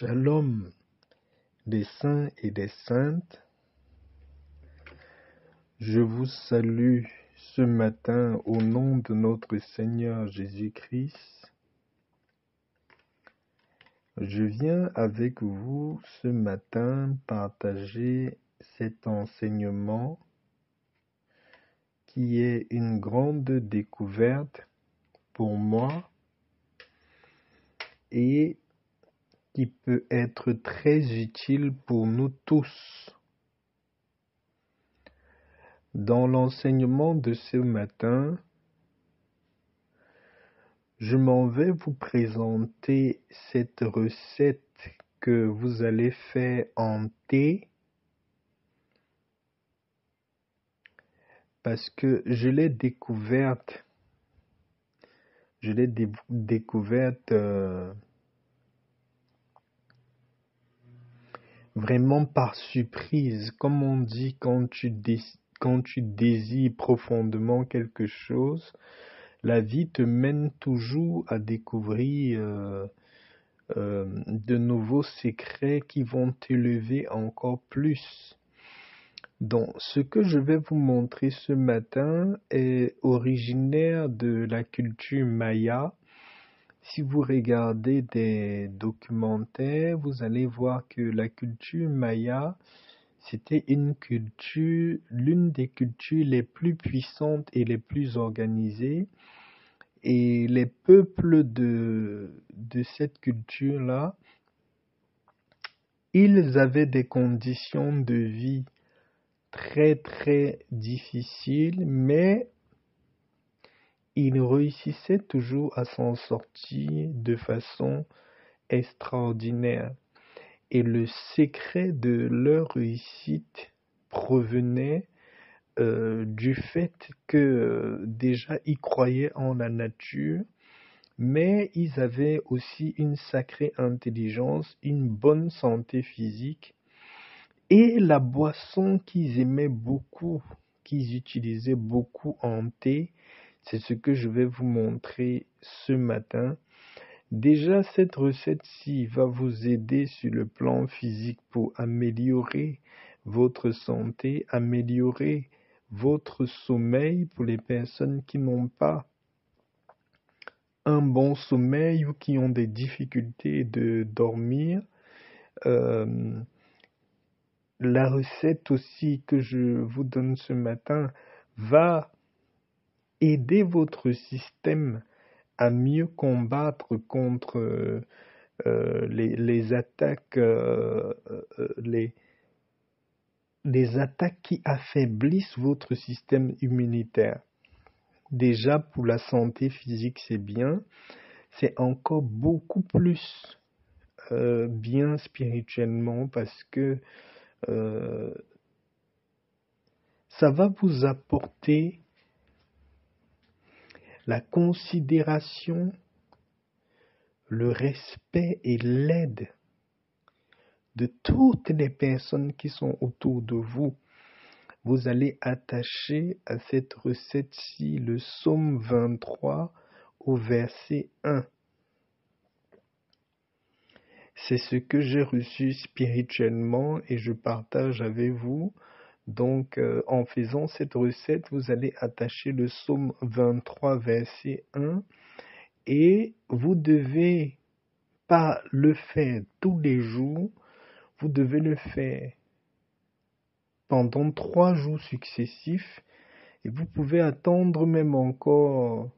Shalom des saints et des saintes. Je vous salue ce matin au nom de notre Seigneur Jésus-Christ. Je viens avec vous ce matin partager cet enseignement qui est une grande découverte pour moi et peut être très utile pour nous tous. Dans l'enseignement de ce matin, je m'en vais vous présenter cette recette que vous allez faire en thé parce que je l'ai découverte je l'ai découverte euh, vraiment par surprise. Comme on dit quand tu, désires profondément quelque chose, la vie te mène toujours à découvrir euh, euh, de nouveaux secrets qui vont t'élever encore plus. Donc, ce que je vais vous montrer ce matin est originaire de la culture maya. Si vous regardez des documentaires, vous allez voir que la culture maya, c'était une culture, l'une des cultures les plus puissantes et les plus organisées. Et les peuples de, de cette culture-là, ils avaient des conditions de vie très très difficile, mais ils réussissaient toujours à s'en sortir de façon extraordinaire. Et le secret de leur réussite provenait euh, du fait que déjà ils croyaient en la nature, mais ils avaient aussi une sacrée intelligence, une bonne santé physique et la boisson qu'ils aimaient beaucoup, qu'ils utilisaient beaucoup en thé, c'est ce que je vais vous montrer ce matin. Déjà, cette recette-ci va vous aider sur le plan physique pour améliorer votre santé, améliorer votre sommeil pour les personnes qui n'ont pas un bon sommeil ou qui ont des difficultés de dormir. Euh, la recette aussi que je vous donne ce matin va aider votre système à mieux combattre contre euh, les, attaques euh, euh, les, attaques qui affaiblissent votre système immunitaire. Déjà pour la santé physique c'est bien, c'est encore beaucoup plus bien spirituellement parce que ça va vous apporter la considération, le respect et l'aide de toutes les personnes qui sont autour de vous. Vous allez attacher à cette recette-ci le psaume 23 au verset 1. C'est ce que j'ai reçu spirituellement et je partage avec vous. Donc, euh, en faisant cette recette, vous allez attacher le psaume 23, verset 1, et vous devez pas le faire tous les jours, vous devez le faire pendant trois jours successifs, et vous pouvez attendre même encore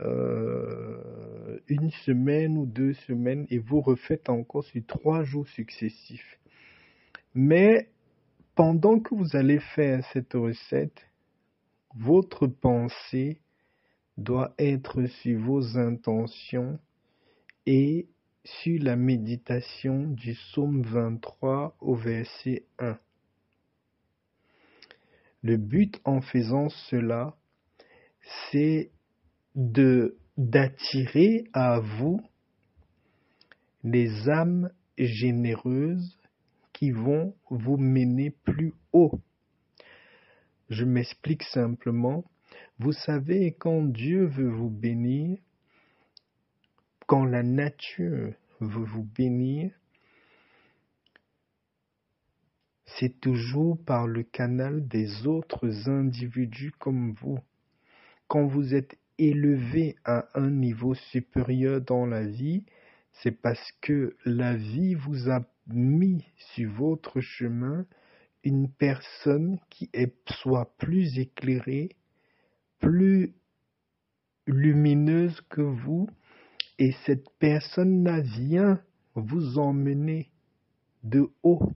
euh, une semaine ou deux semaines et vous refaites encore sur trois jours successifs. Mais pendant que vous allez faire cette recette, votre pensée doit être sur vos intentions et sur la méditation du psaume 23 au verset 1. Le but en faisant cela, c'est d'attirer à vous les âmes généreuses vont vous mener plus haut. Je m'explique simplement. Vous savez, quand Dieu veut vous bénir, quand la nature veut vous bénir, c'est toujours par le canal des autres individus comme vous. Quand vous êtes élevé à un niveau supérieur dans la vie, c'est parce que la vie vous a mis sur votre chemin une personne qui est soit plus éclairée, plus lumineuse que vous, et cette personne-là vient vous emmener de haut.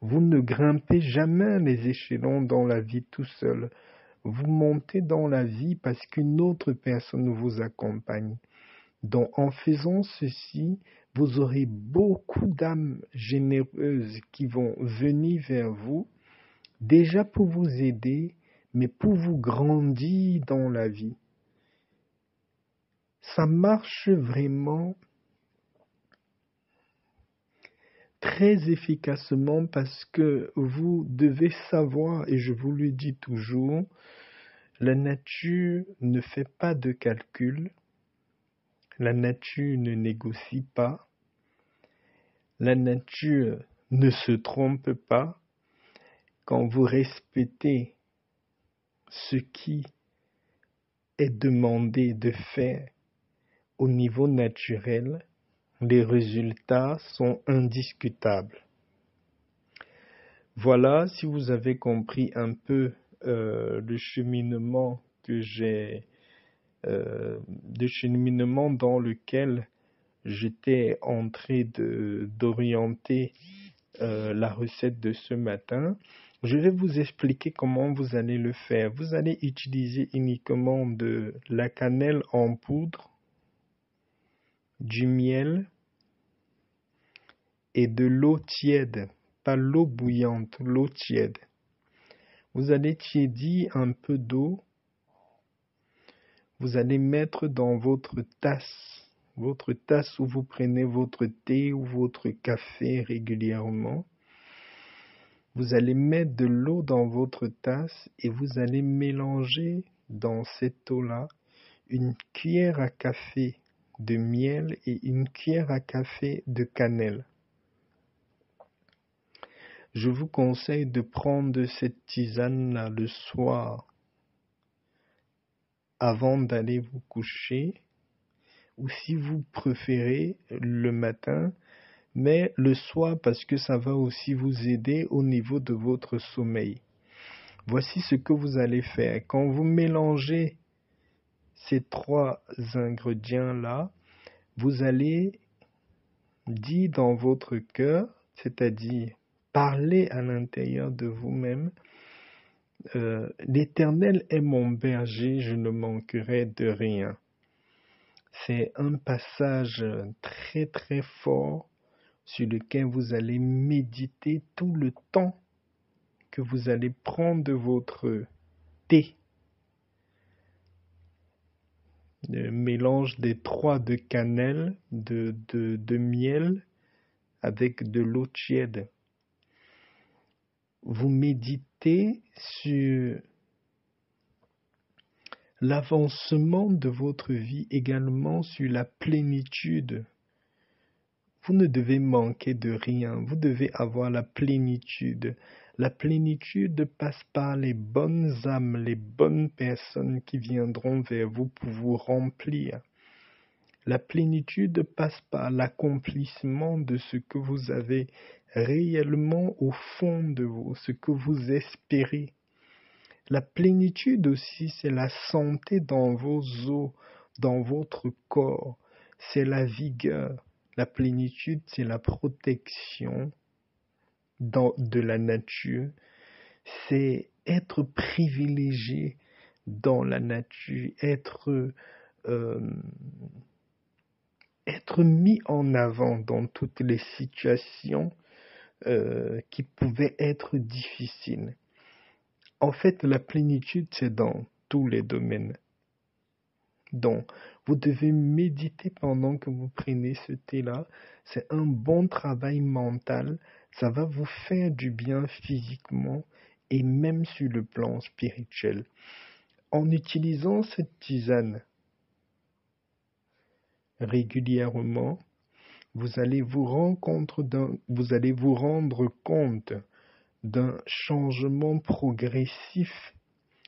Vous ne grimpez jamais les échelons dans la vie tout seul. Vous montez dans la vie parce qu'une autre personne vous accompagne. Donc en faisant ceci, vous aurez beaucoup d'âmes généreuses qui vont venir vers vous, déjà pour vous aider, mais pour vous grandir dans la vie. Ça marche vraiment très efficacement parce que vous devez savoir, et je vous le dis toujours, la nature ne fait pas de calcul, la nature ne négocie pas. La nature ne se trompe pas. Quand vous respectez ce qui est demandé de faire au niveau naturel, les résultats sont indiscutables. Voilà, si vous avez compris un peu euh, le cheminement que j'ai euh, de cheminement dans lequel j'étais en train d'orienter euh, la recette de ce matin. Je vais vous expliquer comment vous allez le faire. Vous allez utiliser uniquement de la cannelle en poudre, du miel et de l'eau tiède, pas l'eau bouillante, l'eau tiède. Vous allez tiédir un peu d'eau vous allez mettre dans votre tasse, votre tasse où vous prenez votre thé ou votre café régulièrement. Vous allez mettre de l'eau dans votre tasse et vous allez mélanger dans cette eau-là une cuillère à café de miel et une cuillère à café de cannelle. Je vous conseille de prendre cette tisane-là le soir avant d'aller vous coucher, ou si vous préférez le matin, mais le soir parce que ça va aussi vous aider au niveau de votre sommeil. Voici ce que vous allez faire. Quand vous mélangez ces trois ingrédients-là, vous allez dire dans votre cœur, c'est-à-dire parler à l'intérieur de vous-même, euh, L'Éternel est mon berger, je ne manquerai de rien. C'est un passage très très fort sur lequel vous allez méditer tout le temps que vous allez prendre votre thé. Le mélange des trois de cannelle, de, de, de miel avec de l'eau tiède vous méditez sur l'avancement de votre vie, également sur la plénitude. Vous ne devez manquer de rien, vous devez avoir la plénitude. La plénitude passe par les bonnes âmes, les bonnes personnes qui viendront vers vous pour vous remplir. La plénitude passe par l'accomplissement de ce que vous avez réellement au fond de vous, ce que vous espérez. La plénitude aussi, c'est la santé dans vos os, dans votre corps, c'est la vigueur. La plénitude, c'est la protection de la nature, c'est être privilégié dans la nature, être euh, être mis en avant dans toutes les situations euh, qui pouvaient être difficiles. En fait, la plénitude, c'est dans tous les domaines. Donc, vous devez méditer pendant que vous prenez ce thé-là. C'est un bon travail mental. Ça va vous faire du bien physiquement et même sur le plan spirituel. En utilisant cette tisane, régulièrement, vous allez vous, rendre compte d'un changement progressif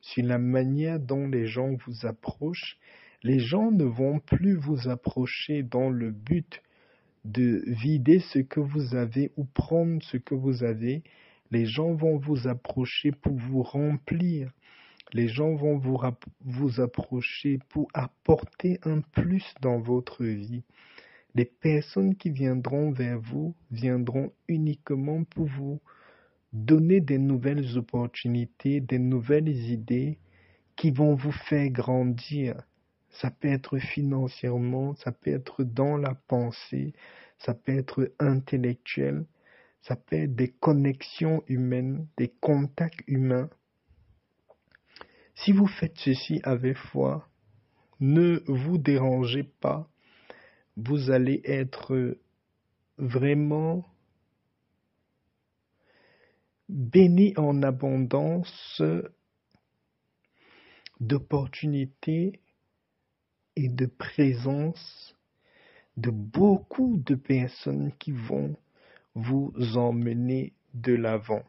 sur la manière dont les gens vous approchent. Les gens ne vont plus vous approcher dans le but de vider ce que vous avez ou prendre ce que vous avez. Les gens vont vous approcher pour vous remplir. Les gens vont vous approcher pour apporter un plus dans votre vie. Les personnes qui viendront vers vous viendront uniquement pour vous donner des nouvelles opportunités, des nouvelles idées qui vont vous faire grandir. Ça peut être financièrement, ça peut être dans la pensée, ça peut être intellectuel, ça peut être des connexions humaines, des contacts humains. Si vous faites ceci avec foi, ne vous dérangez pas, vous allez être vraiment béni en abondance d'opportunités et de présence de beaucoup de personnes qui vont vous emmener de l'avant.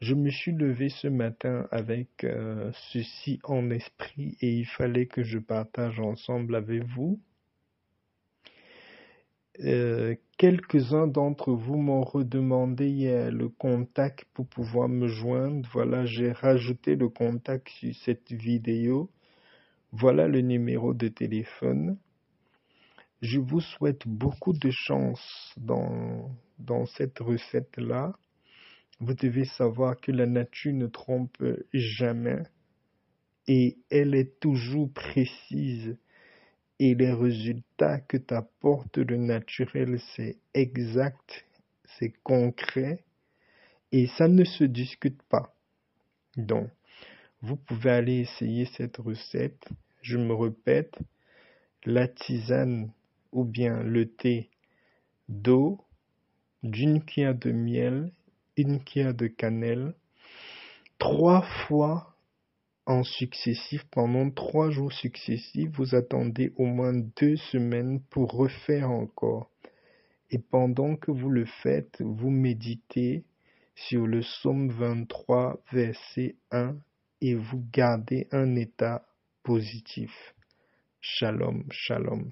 Je me suis levé ce matin avec euh, ceci en esprit et il fallait que je partage ensemble avec vous. Euh, quelques-uns d'entre vous m'ont redemandé le contact pour pouvoir me joindre. Voilà, j'ai rajouté le contact sur cette vidéo. Voilà le numéro de téléphone. Je vous souhaite beaucoup de chance dans, dans cette recette-là. Vous devez savoir que la nature ne trompe jamais et elle est toujours précise et les résultats que t'apporte le naturel, c'est exact, c'est concret et ça ne se discute pas. Donc, vous pouvez aller essayer cette recette. Je me répète, la tisane ou bien le thé d'eau, d'une cuillère de miel, une cuillère de cannelle, trois fois en successif pendant trois jours successifs, vous attendez au moins deux semaines pour refaire encore. Et pendant que vous le faites, vous méditez sur le psaume 23, verset 1, et vous gardez un état positif. Shalom, shalom.